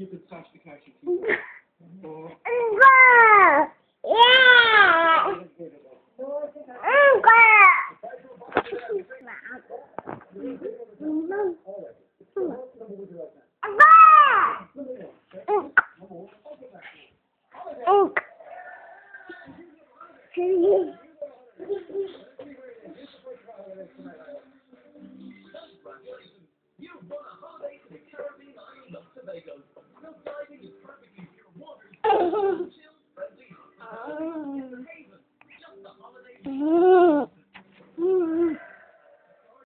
You. Could touch the couch 嗯。